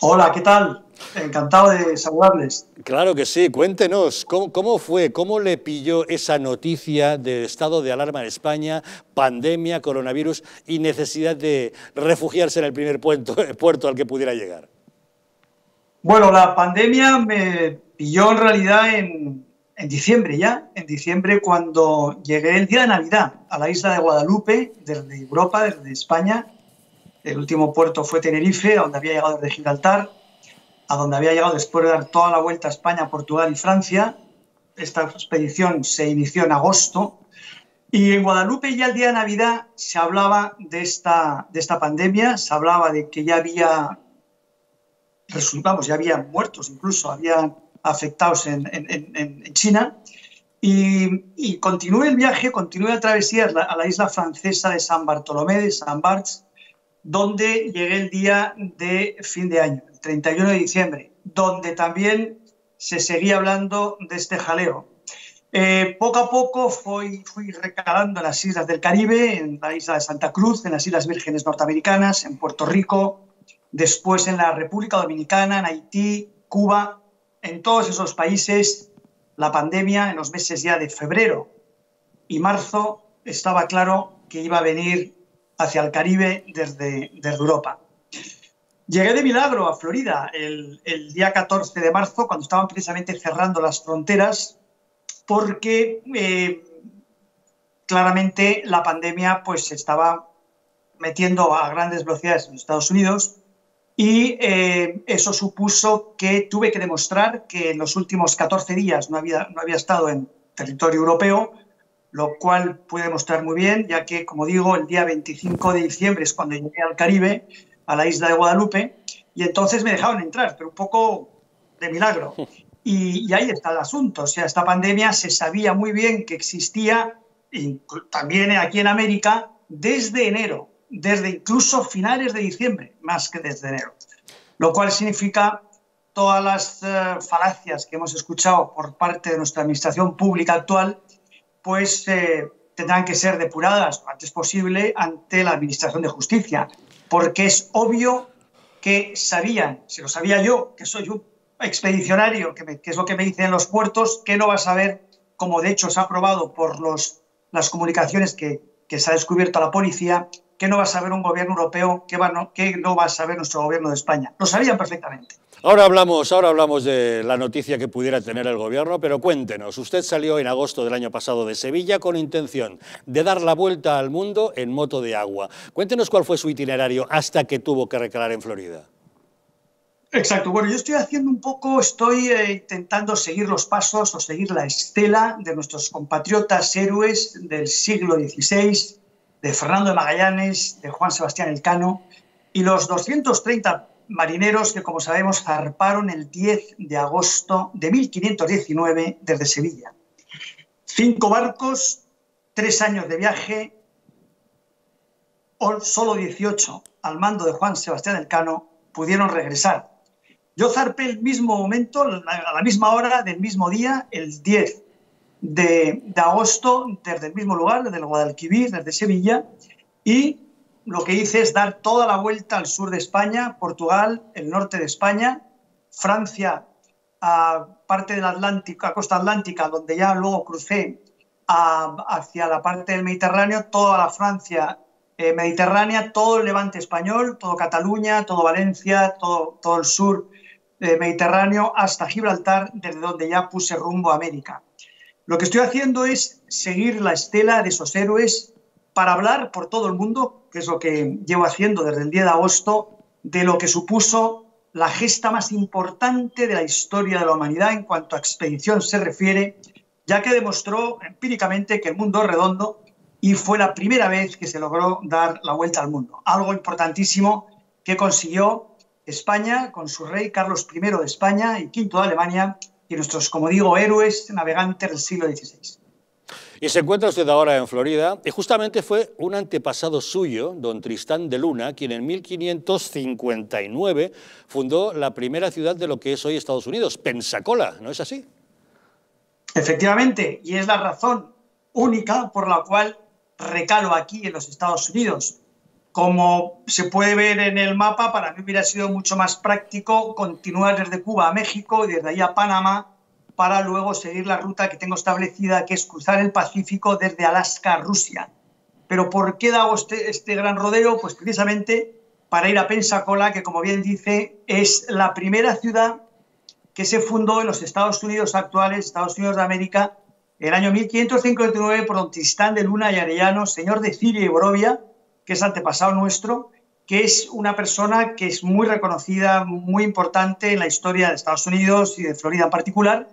Hola, ¿qué tal? Encantado de saludarles. Claro que sí, cuéntenos, ¿cómo, fue, cómo le pilló esa noticia de estado de alarma en España, pandemia, coronavirus y necesidad de refugiarse en el primer puerto, puerto al que pudiera llegar? Bueno, la pandemia me pilló en realidad en, en diciembre ya, en diciembre cuando llegué el día de Navidad a la isla de Guadalupe, desde Europa, desde España. El último puerto fue Tenerife, a donde había llegado desde Gibraltar a donde había llegado después de dar toda la vuelta a España, Portugal y Francia. Esta expedición se inició en agosto y en Guadalupe ya el día de Navidad se hablaba de esta, de esta pandemia, se hablaba de que ya había resultados, ya había muertos incluso, había afectados en, China. Y, y, continué el viaje, continué la travesía a la isla francesa de San Bartolomé, de San Barts, donde llegué el día de fin de año. 31 de diciembre, donde también se seguía hablando de este jaleo. Eh, poco a poco fui, fui recalando en las islas del Caribe, en la isla de Santa Cruz, en las Islas Vírgenes Norteamericanas, en Puerto Rico, después en la República Dominicana, en Haití, Cuba. En todos esos países, la pandemia en los meses ya de febrero y marzo estaba claro que iba a venir hacia el Caribe desde, desde Europa. Llegué de milagro a Florida el, día 14 de marzo, cuando estaban precisamente cerrando las fronteras, porque eh, claramente la pandemia pues, se estaba metiendo a grandes velocidades en Estados Unidos y eh, eso supuso que tuve que demostrar que en los últimos 14 días no había, no había estado en territorio europeo, lo cual pude demostrar muy bien, ya que, como digo, el día 25 de diciembre es cuando llegué al Caribe a la isla de Guadalupe y entonces me dejaron entrar, pero un poco de milagro. Y, ahí está el asunto. O sea, esta pandemia se sabía muy bien que existía, también aquí en América, desde enero, desde incluso finales de diciembre, más que desde enero. Lo cual significa todas las eh, falacias que hemos escuchado por parte de nuestra administración pública actual, pues tendrán que ser depuradas lo antes posible ante la Administración de Justicia porque es obvio que sabían, si lo sabía yo, que soy un expedicionario, que, es lo que me dicen los puertos, que no va a saber, como de hecho se ha probado por los, las comunicaciones que, que se ha descubierto a la policía, que no va a saber un gobierno europeo, que, va, no va a saber nuestro gobierno de España. Lo sabían perfectamente. Ahora hablamos, ahora hablamos de la noticia que pudiera tener el gobierno, pero cuéntenos, usted salió en agosto del año pasado de Sevilla con intención de dar la vuelta al mundo en moto de agua. Cuéntenos cuál fue su itinerario hasta que tuvo que recalar en Florida. Exacto, bueno, yo estoy haciendo un poco, estoy eh, intentando seguir los pasos o seguir la estela de nuestros compatriotas héroes del siglo XVI, de Fernando de Magallanes, de Juan Sebastián Elcano, y los 230 marineros que, como sabemos, zarparon el 10 de agosto de 1519 desde Sevilla. Cinco barcos, tres años de viaje, solo 18 al mando de Juan Sebastián Elcano pudieron regresar. Yo zarpé el mismo momento, a la misma hora del mismo día, el 10 de, agosto, desde el mismo lugar, desde el Guadalquivir, desde Sevilla, y lo que hice es dar toda la vuelta al sur de España, Portugal, el norte de España, Francia, a parte del Atlántico, a costa atlántica, donde ya luego crucé hacia la parte del Mediterráneo, toda la Francia eh, mediterránea, todo el levante español, todo Cataluña, todo Valencia, todo, todo el sur eh, mediterráneo, hasta Gibraltar, desde donde ya puse rumbo a América. Lo que estoy haciendo es seguir la estela de esos héroes para hablar por todo el mundo, que es lo que llevo haciendo desde el 10 de agosto, de lo que supuso la gesta más importante de la historia de la humanidad en cuanto a expedición se refiere, ya que demostró empíricamente que el mundo es redondo y fue la primera vez que se logró dar la vuelta al mundo. Algo importantísimo que consiguió España con su rey Carlos I de España y V de Alemania y nuestros, como digo, héroes navegantes del siglo XVI. Y se encuentra usted ahora en Florida, y justamente fue un antepasado suyo, don Tristán de Luna, quien en 1559 fundó la primera ciudad de lo que es hoy Estados Unidos, Pensacola, ¿no es así? Efectivamente, y es la razón única por la cual recalo aquí en los Estados Unidos. Como se puede ver en el mapa, para mí hubiera sido mucho más práctico continuar desde Cuba a México y desde ahí a Panamá para luego seguir la ruta que tengo establecida, que es cruzar el Pacífico desde Alaska a Rusia. Pero ¿por qué hago este, este gran rodeo? Pues precisamente para ir a Pensacola, que como bien dice, es la primera ciudad que se fundó en los Estados Unidos actuales, Estados Unidos de América, el año 1559 por don Tristán de Luna y Arellano, señor de Ciria y Borovia, que es antepasado nuestro, que es una persona que es muy reconocida, muy importante en la historia de Estados Unidos y de Florida en particular,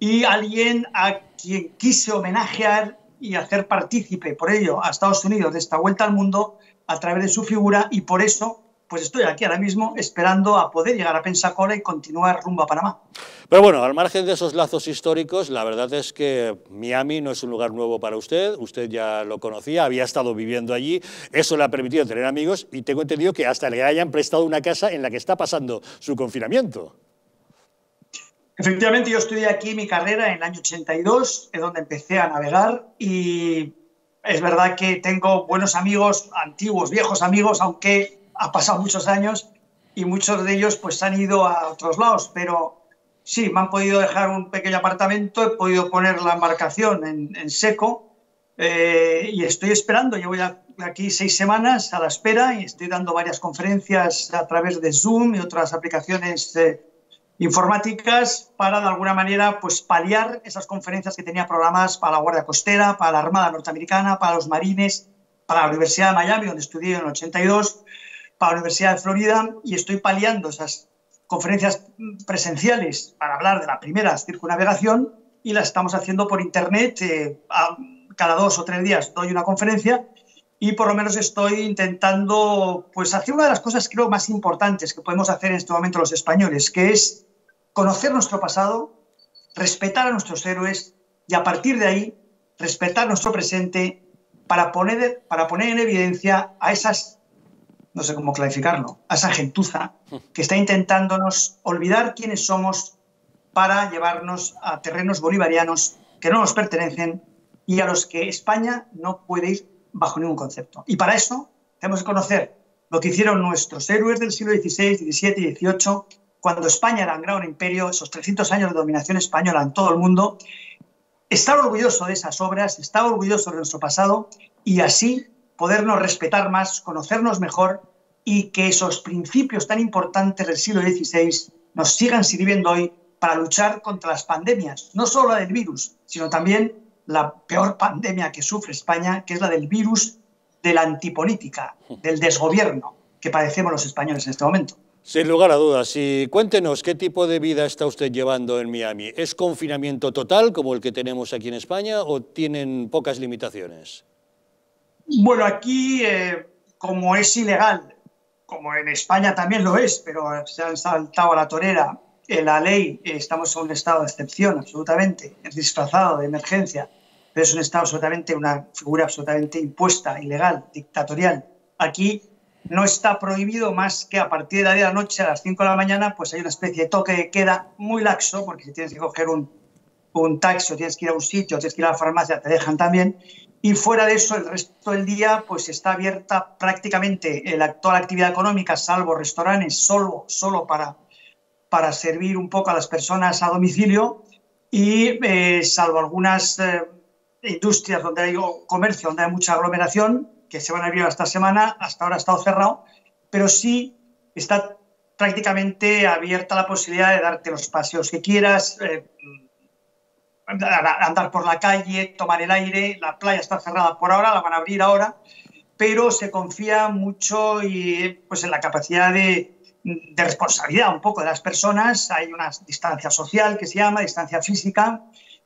y alguien a quien quise homenajear y hacer partícipe por ello a Estados Unidos de esta vuelta al mundo a través de su figura y por eso pues estoy aquí ahora mismo esperando a poder llegar a Pensacola y continuar rumbo a Panamá. Pero bueno, al margen de esos lazos históricos, la verdad es que Miami no es un lugar nuevo para usted, usted ya lo conocía, había estado viviendo allí, eso le ha permitido tener amigos y tengo entendido que hasta le hayan prestado una casa en la que está pasando su confinamiento. Efectivamente, yo estudié aquí mi carrera en el año 82, es donde empecé a navegar y es verdad que tengo buenos amigos, antiguos, viejos amigos, aunque ha pasado muchos años y muchos de ellos pues han ido a otros lados, pero sí, me han podido dejar un pequeño apartamento, he podido poner la embarcación en, seco eh, y estoy esperando, llevo ya aquí seis semanas a la espera y estoy dando varias conferencias a través de Zoom y otras aplicaciones eh, informáticas para de alguna manera pues paliar esas conferencias que tenía programadas para la Guardia Costera, para la Armada Norteamericana, para los Marines, para la Universidad de Miami, donde estudié en el 82, para la Universidad de Florida y estoy paliando esas conferencias presenciales para hablar de la primera circunnavegación y las estamos haciendo por internet. Eh, cada dos o tres días doy una conferencia y por lo menos estoy intentando pues hacer una de las cosas creo más importantes que podemos hacer en este momento los españoles, que es conocer nuestro pasado, respetar a nuestros héroes y a partir de ahí respetar nuestro presente para poner, para poner en evidencia a esas, no sé cómo clarificarlo, a esa gentuza que está intentándonos olvidar quiénes somos para llevarnos a terrenos bolivarianos que no nos pertenecen y a los que España no puede ir bajo ningún concepto. Y para eso tenemos que conocer lo que hicieron nuestros héroes del siglo XVI, XVII y XVIII, cuando España era un gran imperio, esos 300 años de dominación española en todo el mundo, estar orgulloso de esas obras, estar orgulloso de nuestro pasado y así podernos respetar más, conocernos mejor y que esos principios tan importantes del siglo XVI nos sigan sirviendo hoy para luchar contra las pandemias, no solo la del virus, sino también la peor pandemia que sufre España, que es la del virus de la antipolítica, del desgobierno que padecemos los españoles en este momento. Sin lugar a dudas. Y cuéntenos, ¿qué tipo de vida está usted llevando en Miami? ¿Es confinamiento total como el que tenemos aquí en España o tienen pocas limitaciones? Bueno, aquí, eh, como es ilegal, como en España también lo es, pero se han saltado a la torera en la ley, eh, estamos en un estado de excepción, absolutamente, disfrazado de emergencia, pero es un estado absolutamente, una figura absolutamente impuesta, ilegal, dictatorial. Aquí no está prohibido más que a partir de la, de la noche, a las 5 de la mañana, pues hay una especie de toque de queda muy laxo, porque si tienes que coger un, un taxi o tienes que ir a un sitio, o tienes que ir a la farmacia, te dejan también. Y fuera de eso, el resto del día pues está abierta prácticamente la actual actividad económica, salvo restaurantes, solo, solo para para servir un poco a las personas a domicilio. Y eh, salvo algunas eh, industrias donde hay comercio, donde hay mucha aglomeración, que se van a abrir esta semana, hasta ahora ha estado cerrado, pero sí está prácticamente abierta la posibilidad de darte los paseos que quieras, eh, andar por la calle, tomar el aire, la playa está cerrada por ahora, la van a abrir ahora, pero se confía mucho y, pues, en la capacidad de, de responsabilidad un poco de las personas. Hay una distancia social que se llama, distancia física,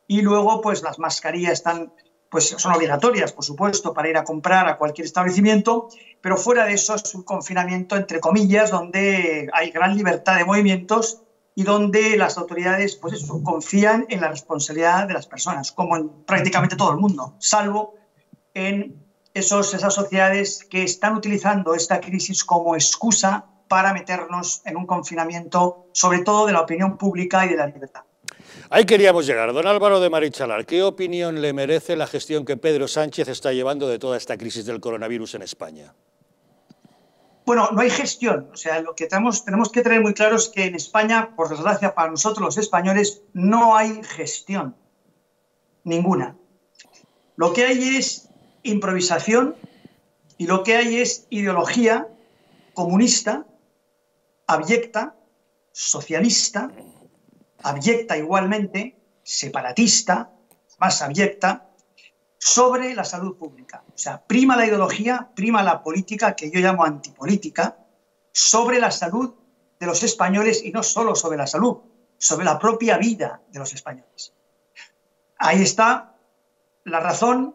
y luego pues las mascarillas están, pues son obligatorias, por supuesto, para ir a comprar a cualquier establecimiento, pero fuera de eso es un confinamiento entre comillas, donde hay gran libertad de movimientos y donde las autoridades pues eso, confían en la responsabilidad de las personas, como en prácticamente todo el mundo, salvo en esos, esas sociedades que están utilizando esta crisis como excusa para meternos en un confinamiento, sobre todo de la opinión pública y de la libertad. Ahí queríamos llegar. Don Álvaro de Marichalar, ¿qué opinión le merece la gestión que Pedro Sánchez está llevando de toda esta crisis del coronavirus en España? Bueno, no hay gestión. O sea, lo que tenemos, tenemos que tener muy claro es que en España, por desgracia para nosotros los españoles, no hay gestión. Ninguna. Lo que hay es improvisación y lo que hay es ideología comunista, abyecta, socialista, abyecta igualmente, separatista, más abyecta, sobre la salud pública. O sea, prima la ideología, prima la política, que yo llamo antipolítica, sobre la salud de los españoles y no solo sobre la salud, sobre la propia vida de los españoles. Ahí está la razón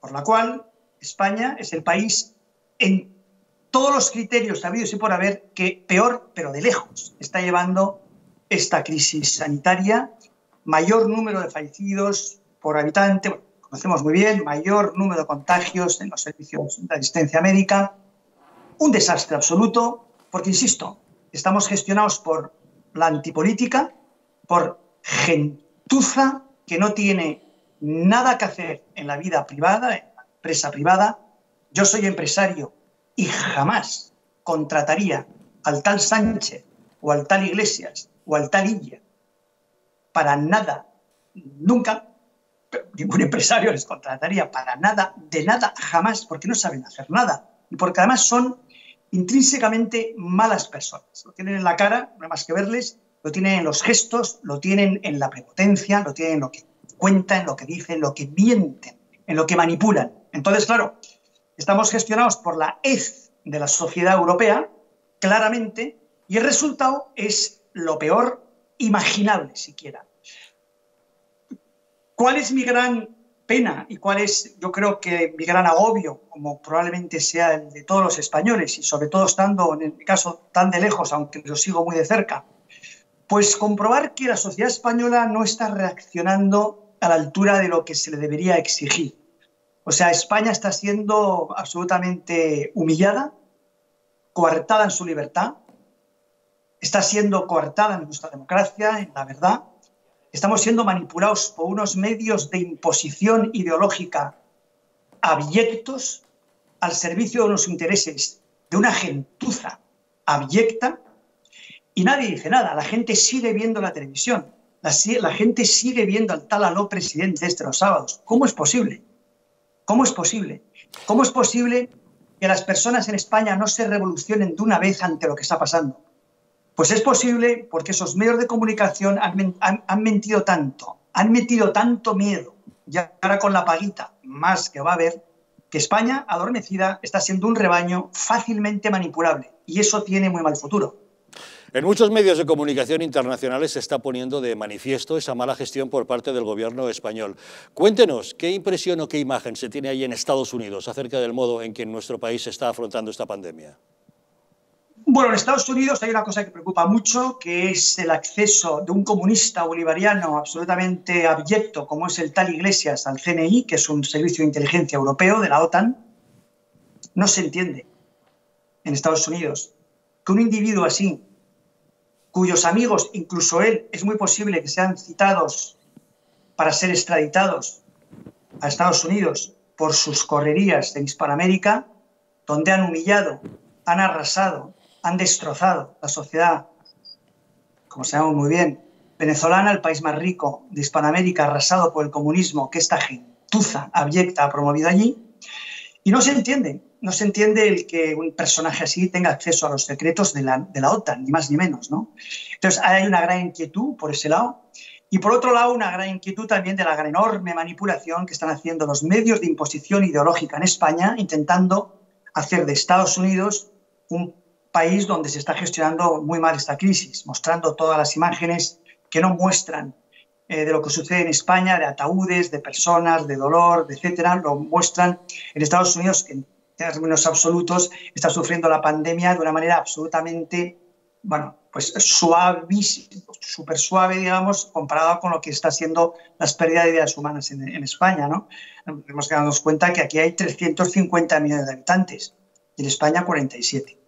por la cual España es el país en todos los criterios sabidos y por haber que peor, pero de lejos, está llevando esta crisis sanitaria, mayor número de fallecidos por habitante, conocemos muy bien, mayor número de contagios en los servicios de asistencia médica, un desastre absoluto, porque, insisto, estamos gestionados por la antipolítica, por gentuza que no tiene nada que hacer en la vida privada, en la empresa privada. Yo soy empresario y jamás contrataría al tal Sánchez o al tal Iglesias o al tal Illa para nada, nunca, ningún empresario les contrataría para nada, de nada, jamás, porque no saben hacer nada y porque además son intrínsecamente malas personas. Lo tienen en la cara, no hay más que verles, lo tienen en los gestos, lo tienen en la prepotencia, lo tienen en lo que cuentan, en lo que dicen, en lo que mienten, en lo que manipulan. Entonces, claro, estamos gestionados por la hez de la sociedad europea, claramente, y el resultado es lo peor imaginable siquiera. ¿Cuál es mi gran pena y cuál es, yo creo que mi gran agobio, como probablemente sea el de todos los españoles y sobre todo estando en mi caso tan de lejos, aunque lo sigo muy de cerca? Pues comprobar que la sociedad española no está reaccionando a la altura de lo que se le debería exigir. O sea, España está siendo absolutamente humillada, coartada en su libertad, está siendo coartada en nuestra democracia, en la verdad, Estamos siendo manipulados por unos medios de imposición ideológica abyectos al servicio de los intereses de una gentuza abyecta y nadie dice nada. La gente sigue viendo la televisión, la, la gente sigue viendo al tal aló presidente este los sábados. ¿Cómo es posible? ¿Cómo es posible? ¿Cómo es posible que las personas en España no se revolucionen de una vez ante lo que está pasando? Pues es posible porque esos medios de comunicación han, mentido tanto, han metido tanto miedo, y ahora con la paguita más que va a haber, que España, adormecida, está siendo un rebaño fácilmente manipulable y eso tiene muy mal futuro. En muchos medios de comunicación internacionales se está poniendo de manifiesto esa mala gestión por parte del gobierno español. Cuéntenos, ¿qué impresión o qué imagen se tiene ahí en Estados Unidos acerca del modo en que nuestro país está afrontando esta pandemia? Bueno, en Estados Unidos hay una cosa que preocupa mucho, que es el acceso de un comunista bolivariano absolutamente abyecto, como es el tal Iglesias, al CNI, que es un servicio de inteligencia europeo de la OTAN. No se entiende en Estados Unidos que un individuo así, cuyos amigos, incluso él, es muy posible que sean citados para ser extraditados a Estados Unidos por sus correrías en Hispanoamérica, donde han humillado, han arrasado, han destrozado la sociedad, como sabemos muy bien, venezolana, el país más rico de Hispanoamérica, arrasado por el comunismo que esta gentuza abyecta ha promovido allí. Y no se entiende, no se entiende el que un personaje así tenga acceso a los secretos de la, de la OTAN, ni más ni menos. ¿no? Entonces hay una gran inquietud por ese lado. Y por otro lado, una gran inquietud también de la gran enorme manipulación que están haciendo los medios de imposición ideológica en España, intentando hacer de Estados Unidos un país donde se está gestionando muy mal esta crisis, mostrando todas las imágenes que no muestran eh, de lo que sucede en España, de ataúdes, de personas, de dolor, etcétera, lo muestran en Estados Unidos, que en términos absolutos está sufriendo la pandemia de una manera absolutamente, bueno, pues suave, súper suave, digamos, comparado con lo que está siendo las pérdidas de vidas humanas en, en España, ¿no? Que darnos cuenta que aquí hay 350 millones de habitantes y en España 47.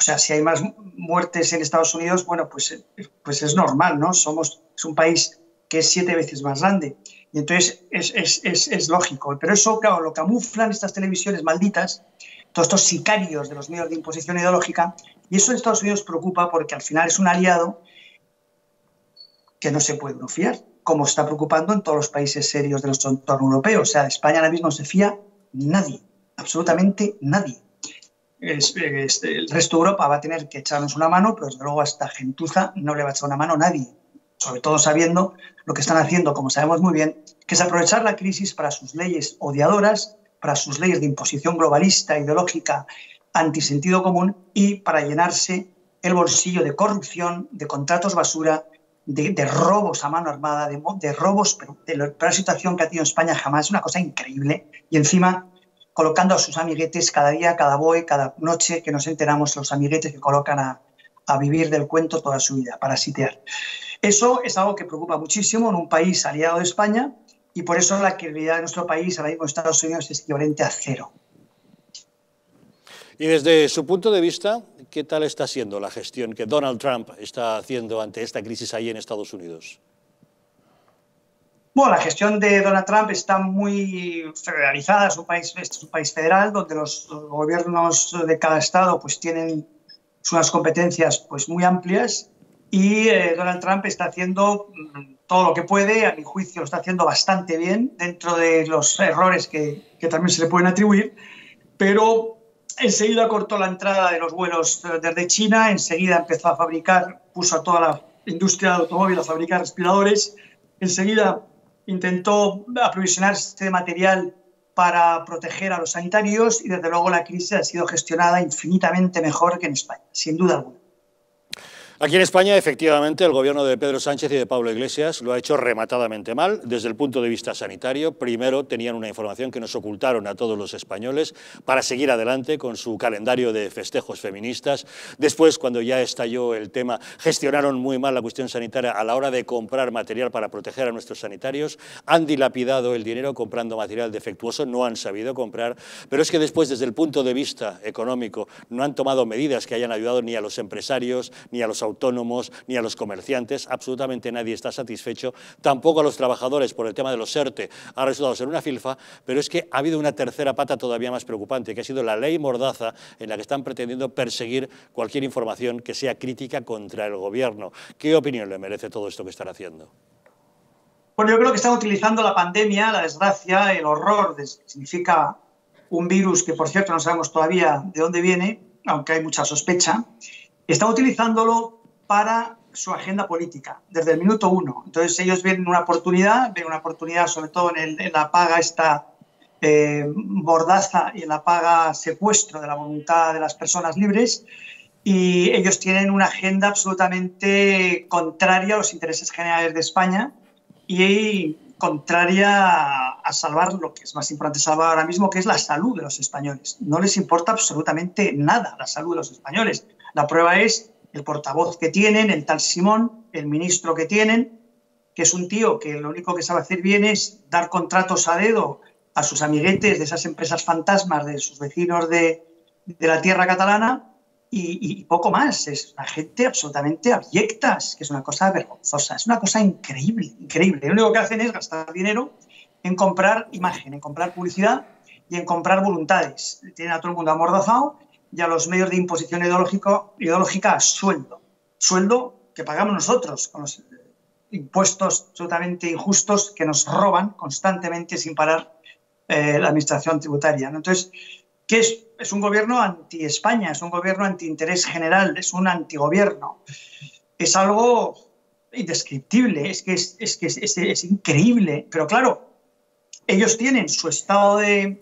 O sea, si hay más muertes en Estados Unidos, bueno, pues, pues es normal, ¿no? Somos es un país que es siete veces más grande. Y entonces es, es, es, lógico. Pero eso, claro, lo camuflan estas televisiones malditas todos estos sicarios de los medios de imposición ideológica. Y eso en Estados Unidos preocupa porque al final es un aliado que no se puede uno fiar, como está preocupando en todos los países serios de nuestro entorno europeo. O sea, España ahora mismo no se fía nadie, absolutamente nadie. El resto de Europa va a tener que echarnos una mano, pero desde luego a esta gentuza no le va a echar una mano nadie, sobre todo sabiendo lo que están haciendo, como sabemos muy bien, que es aprovechar la crisis para sus leyes odiadoras, para sus leyes de imposición globalista, ideológica, antisentido común y para llenarse el bolsillo de corrupción, de contratos basura, de, robos a mano armada, de, robos, pero de la situación que ha tenido España jamás, una cosa increíble. Y encima colocando a sus amiguetes cada día, cada boy, cada noche que nos enteramos los amiguetes que colocan a, vivir del cuento toda su vida, para sitiar. Eso es algo que preocupa muchísimo en un país aliado de España y por eso la credibilidad de nuestro país, ahora mismo Estados Unidos, es equivalente a cero. Y desde su punto de vista, ¿qué tal está siendo la gestión que Donald Trump está haciendo ante esta crisis ahí en Estados Unidos? Bueno, la gestión de Donald Trump está muy federalizada, es un país, es un país federal donde los gobiernos de cada estado pues tienen unas competencias pues muy amplias y eh, Donald Trump está haciendo mm, todo lo que puede, a mi juicio lo está haciendo bastante bien dentro de los errores que, que también se le pueden atribuir, pero enseguida cortó la entrada de los vuelos desde China, enseguida empezó a fabricar, puso a toda la industria del automóvil a fabricar respiradores, enseguida intentó aprovisionar este material para proteger a los sanitarios y desde luego la crisis ha sido gestionada infinitamente mejor que en España, sin duda alguna. Aquí en España, efectivamente, el gobierno de Pedro Sánchez y de Pablo Iglesias lo ha hecho rematadamente mal desde el punto de vista sanitario. Primero, tenían una información que nos ocultaron a todos los españoles para seguir adelante con su calendario de festejos feministas. Después, cuando ya estalló el tema, gestionaron muy mal la cuestión sanitaria a la hora de comprar material para proteger a nuestros sanitarios. Han dilapidado el dinero comprando material defectuoso, no han sabido comprar. Pero es que después, desde el punto de vista económico, no han tomado medidas que hayan ayudado ni a los empresarios ni a los ni a los comerciantes, absolutamente nadie está satisfecho, tampoco a los trabajadores por el tema de los ERTE ha resultado ser una filfa, pero es que ha habido una tercera pata todavía más preocupante, que ha sido la ley Mordaza, en la que están pretendiendo perseguir cualquier información que sea crítica contra el gobierno. ¿Qué opinión le merece todo esto que están haciendo? Bueno, yo creo que están utilizando la pandemia, la desgracia, el horror, que significa un virus que, por cierto, no sabemos todavía de dónde viene, aunque hay mucha sospecha, están utilizándolo para su agenda política desde el minuto uno. Entonces ellos ven una oportunidad, ven una oportunidad sobre todo en, la paga esta eh, bordaza y en la paga secuestro de la voluntad de las personas libres y ellos tienen una agenda absolutamente contraria a los intereses generales de España y contraria a salvar lo que es más importante salvar ahora mismo, que es la salud de los españoles. No les importa absolutamente nada la salud de los españoles. La prueba es el portavoz que tienen, el tal Simón, el ministro que tienen, que es un tío que lo único que sabe hacer bien es dar contratos a dedo a sus amiguetes de esas empresas fantasmas, de sus vecinos de, la tierra catalana, y, poco más. Es una gente absolutamente abyecta, que es una cosa vergonzosa, es una cosa increíble, increíble. Lo único que hacen es gastar dinero en comprar imagen, en comprar publicidad y en comprar voluntades. Tienen a todo el mundo amordazado y a los medios de imposición ideológico, ideológica a sueldo. Sueldo que pagamos nosotros con los impuestos absolutamente injustos que nos roban constantemente sin parar eh, la administración tributaria. Entonces, ¿qué es? Es un gobierno anti-España, es un gobierno anti-interés general, es un antigobierno. Es algo indescriptible, es que es, es, que es increíble. Pero claro, ellos tienen su estado de,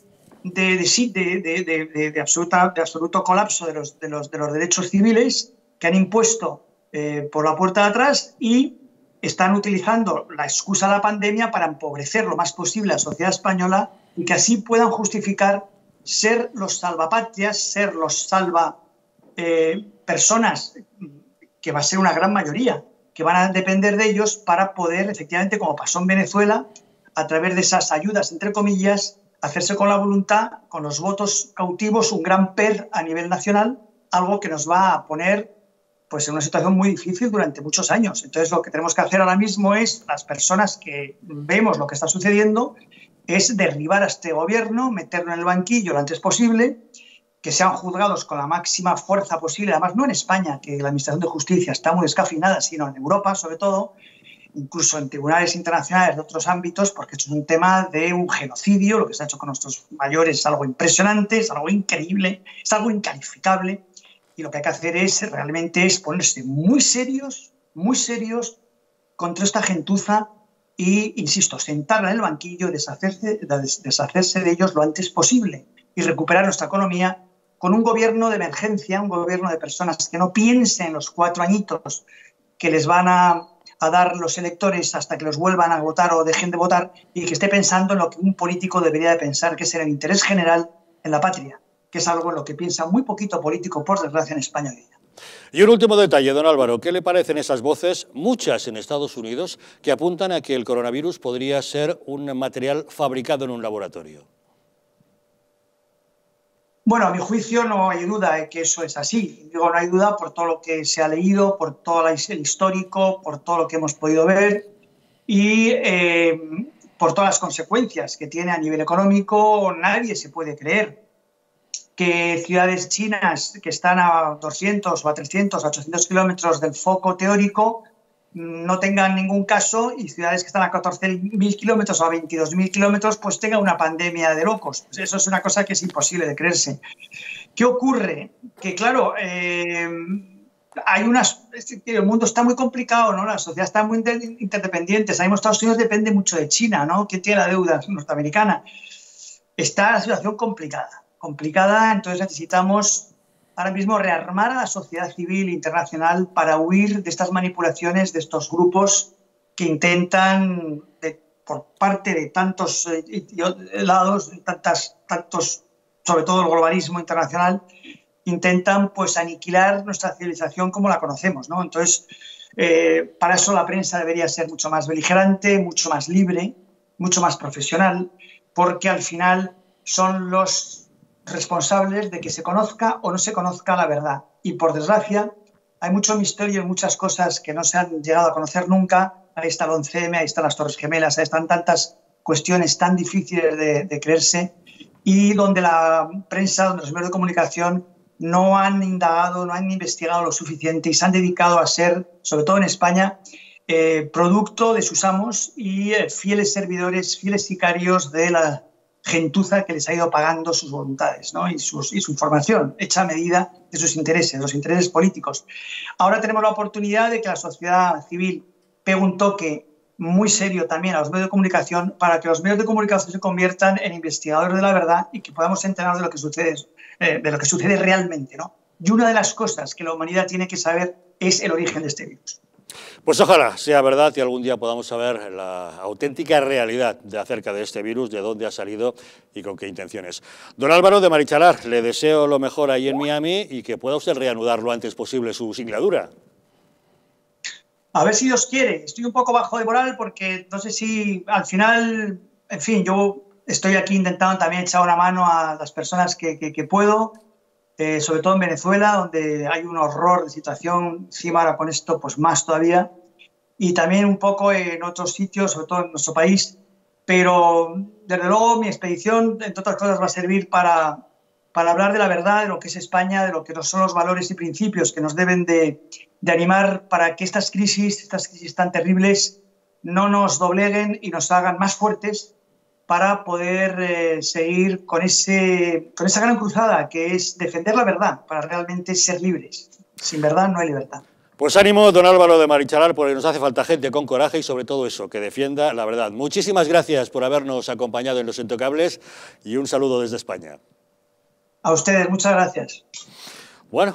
de, de, absoluta, de absoluto colapso de los, de, los, de los derechos civiles que han impuesto eh, por la puerta de atrás y están utilizando la excusa de la pandemia para empobrecer lo más posible a la sociedad española y que así puedan justificar ser los salvapatrias, ser los salva eh, personas, que va a ser una gran mayoría, que van a depender de ellos para poder, efectivamente, como pasó en Venezuela, a través de esas ayudas, entre comillas, hacerse con la voluntad, con los votos cautivos, un gran PER a nivel nacional, algo que nos va a poner pues, en una situación muy difícil durante muchos años. Entonces, lo que tenemos que hacer ahora mismo es, las personas que vemos lo que está sucediendo, es derribar a este gobierno, meterlo en el banquillo lo antes posible, que sean juzgados con la máxima fuerza posible, además no en España, que la Administración de Justicia está muy descafinada, sino en Europa sobre todo, incluso en tribunales internacionales de otros ámbitos, porque esto es un tema de un genocidio, lo que se ha hecho con nuestros mayores es algo impresionante, es algo increíble, es algo incalificable, y lo que hay que hacer es realmente es ponerse muy serios, muy serios contra esta gentuza y, insisto, sentarla en el banquillo, deshacerse, deshacerse de ellos lo antes posible y recuperar nuestra economía con un gobierno de emergencia, un gobierno de personas que no piensen los cuatro añitos que les van a, dar los electores hasta que los vuelvan a votar o dejen de votar y que esté pensando en lo que un político debería de pensar, que es el interés general en la patria, que es algo en lo que piensa muy poquito político, por desgracia, en España hoy día. Y un último detalle, don Álvaro, ¿qué le parecen esas voces, muchas en Estados Unidos, que apuntan a que el coronavirus podría ser un material fabricado en un laboratorio? Bueno, a mi juicio no hay duda de que eso es así. Digo, no hay duda por todo lo que se ha leído, por todo el histórico, por todo lo que hemos podido ver y eh, por todas las consecuencias que tiene a nivel económico. Nadie se puede creer que ciudades chinas que están a 200 o a 300, a 800 kilómetros del foco teórico no tengan ningún caso y ciudades que están a 14.000 kilómetros o a 22.000 kilómetros pues tengan una pandemia de locos. Pues eso es una cosa que es imposible de creerse. ¿Qué ocurre? Que claro, eh, hay unas, el mundo está muy complicado, ¿no? La sociedad está muy interdependiente. Sabemos que Estados Unidos depende mucho de China, ¿no? ¿Quién tiene la deuda norteamericana? Está la situación complicada, complicada, entonces necesitamos ahora mismo rearmar a la sociedad civil internacional para huir de estas manipulaciones de estos grupos que intentan, por parte de tantos eh, lados, tantas, tantos, sobre todo el globalismo internacional, intentan pues aniquilar nuestra civilización como la conocemos. ¿no? Entonces, eh, para eso la prensa debería ser mucho más beligerante, mucho más libre, mucho más profesional, porque al final son los responsables de que se conozca o no se conozca la verdad. Y por desgracia, hay mucho misterio y muchas cosas que no se han llegado a conocer nunca. Ahí está el 11M, ahí están las Torres Gemelas, ahí están tantas cuestiones tan difíciles de, creerse y donde la prensa, donde los medios de comunicación no han indagado, no han investigado lo suficiente y se han dedicado a ser, sobre todo en España, eh, producto de sus amos y eh, fieles servidores, fieles sicarios de la gentuza que les ha ido pagando sus voluntades ¿no? y, su información hecha a medida de sus intereses, los intereses políticos. Ahora tenemos la oportunidad de que la sociedad civil pegue un toque muy serio también a los medios de comunicación para que los medios de comunicación se conviertan en investigadores de la verdad y que podamos enterarnos de lo que sucede, eh, de lo que sucede realmente. ¿no? Y una de las cosas que la humanidad tiene que saber es el origen de este virus. Pues ojalá sea verdad y algún día podamos saber la auténtica realidad de acerca de este virus, de dónde ha salido y con qué intenciones. Don Álvaro de Marichalar, le deseo lo mejor ahí en Miami y que pueda usted reanudar lo antes posible su singladura. A ver si Dios quiere. Estoy un poco bajo de moral porque no sé si al final, en fin, yo estoy aquí intentando también echar una mano a las personas que, que puedo eh, sobre todo en Venezuela, donde hay un horror de situación, encima ahora con esto, pues más todavía, y también un poco en otros sitios, sobre todo en nuestro país, pero desde luego mi expedición, entre otras cosas, va a servir para, para hablar de la verdad, de lo que es España, de lo que son los valores y principios que nos deben de, de animar para que estas crisis, estas crisis tan terribles, no nos dobleguen y nos hagan más fuertes para poder eh, seguir con, ese, con esa gran cruzada que es defender la verdad, para realmente ser libres. Sin verdad no hay libertad. Pues ánimo, don Álvaro de Marichalar, porque nos hace falta gente con coraje y sobre todo eso, que defienda la verdad. Muchísimas gracias por habernos acompañado en Los Intocables y un saludo desde España. A ustedes, muchas gracias. Bueno,